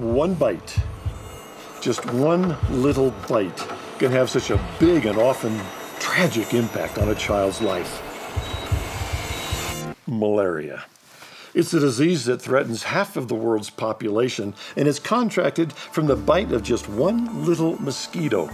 one bite, just one little bite, can have such a big and often tragic impact on a child's life. Malaria. It's a disease that threatens half of the world's population and is contracted from the bite of just one little mosquito.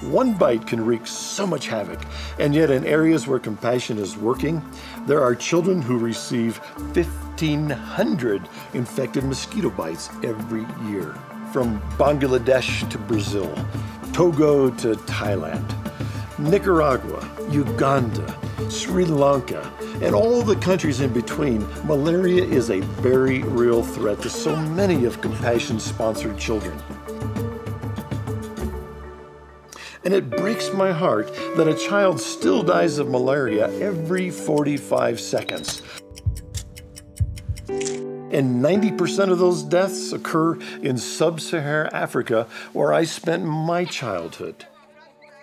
One bite can wreak so much havoc, and yet in areas where compassion is working, there are children who receive 1,500 infected mosquito bites every year. From Bangladesh to Brazil, Togo to Thailand, Nicaragua, Uganda, Sri Lanka, and all the countries in between, malaria is a very real threat to so many of compassion-sponsored children. And it breaks my heart that a child still dies of malaria every 45 seconds. And 90% of those deaths occur in sub-Saharan Africa, where I spent my childhood.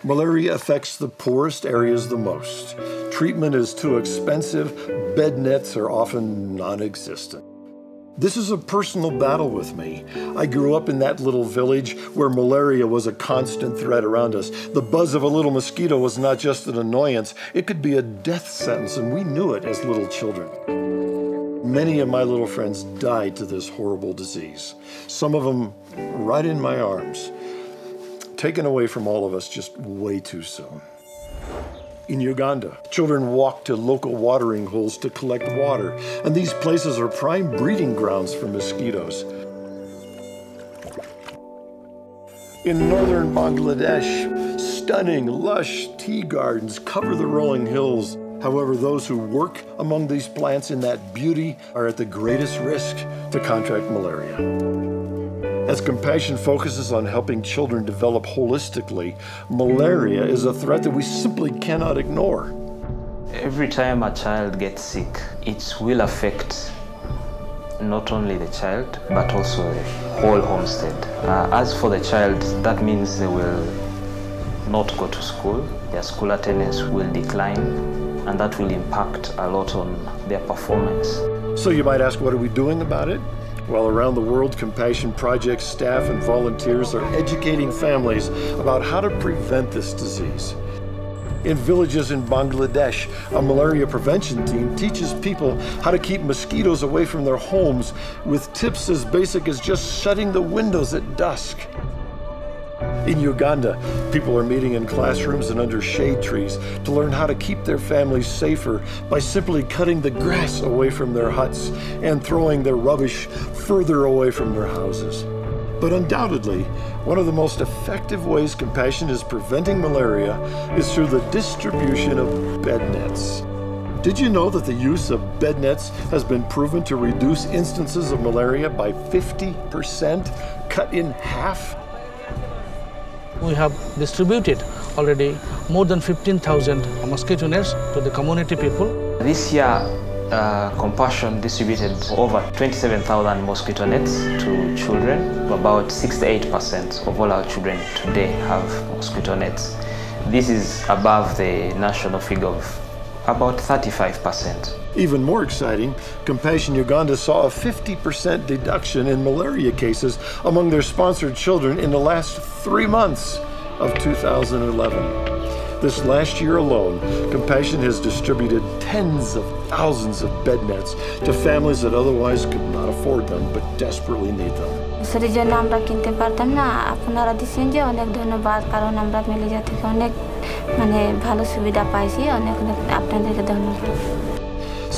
Malaria affects the poorest areas the most. Treatment is too expensive, bed nets are often non existent. This is a personal battle with me. I grew up in that little village where malaria was a constant threat around us. The buzz of a little mosquito was not just an annoyance, it could be a death sentence, and we knew it as little children. Many of my little friends died to this horrible disease, some of them right in my arms taken away from all of us just way too soon. In Uganda, children walk to local watering holes to collect water, and these places are prime breeding grounds for mosquitoes. In northern Bangladesh, stunning, lush tea gardens cover the rolling hills. However, those who work among these plants in that beauty are at the greatest risk to contract malaria. As compassion focuses on helping children develop holistically, malaria is a threat that we simply cannot ignore. Every time a child gets sick, it will affect not only the child, but also the whole homestead. Uh, as for the child, that means they will not go to school, their school attendance will decline, and that will impact a lot on their performance. So you might ask, what are we doing about it? While around the world, Compassion Project staff and volunteers are educating families about how to prevent this disease. In villages in Bangladesh, a malaria prevention team teaches people how to keep mosquitoes away from their homes with tips as basic as just shutting the windows at dusk. In Uganda, people are meeting in classrooms and under shade trees to learn how to keep their families safer by simply cutting the grass away from their huts and throwing their rubbish further away from their houses. But undoubtedly, one of the most effective ways compassion is preventing malaria is through the distribution of bed nets. Did you know that the use of bed nets has been proven to reduce instances of malaria by 50%, cut in half? We have distributed already more than 15,000 mosquito nets to the community people. This year, uh, Compassion distributed over 27,000 mosquito nets to children. About 68% of all our children today have mosquito nets. This is above the national figure of about 35%. Even more exciting, Compassion Uganda saw a 50% deduction in malaria cases among their sponsored children in the last three months of 2011. This last year alone, Compassion has distributed tens of thousands of bed nets to families that otherwise could not afford them but desperately need them. জন্য আমরা কিনতে পারতাম না আপনারা দিচ্ছেন যে অনেক ধন্যবাদ কারণ আমরা মেলেজা থেকে অনেক মানে ভালো সুবিধা পাইছি অনেক অনেক আপনাদেরকে ধন্যবাদ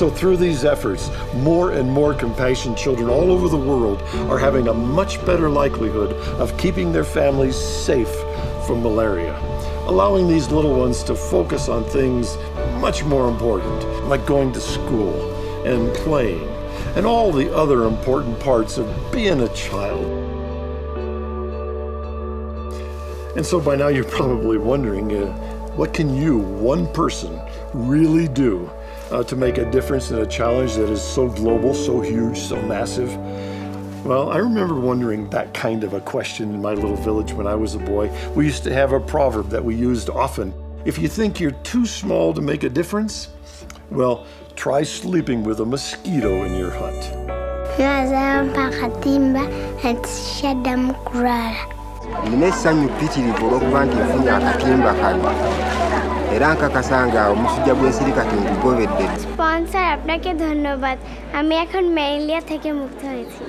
So through these efforts, more and more compassion children all over the world are having a much better likelihood of keeping their families safe from malaria, allowing these little ones to focus on things much more important, like going to school and playing, and all the other important parts of being a child. And so by now you're probably wondering, uh, what can you, one person, really do uh, to make a difference in a challenge that is so global, so huge, so massive? Well, I remember wondering that kind of a question in my little village when I was a boy. We used to have a proverb that we used often. If you think you're too small to make a difference, well, try sleeping with a mosquito in your hut. Nina essanyu ppitirivu olw'okuba nti nfunye akatimba kano era nkakasa nga omusujja gw'ensiri kati ngugobedde sponsor আপনাকে ধন্যবাদ আমি এখন malaria থেকে মুক্ত হয়েছি